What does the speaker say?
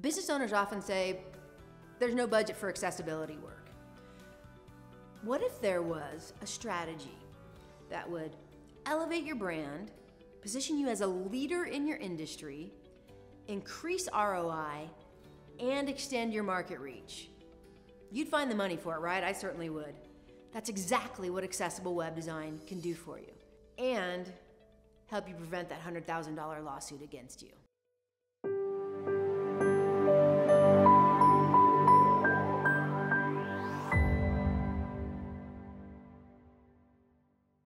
Business owners often say there's no budget for accessibility work. What if there was a strategy that would elevate your brand, position you as a leader in your industry, increase ROI, and extend your market reach? You'd find the money for it, right? I certainly would. That's exactly what accessible web design can do for you and help you prevent that $100,000 lawsuit against you.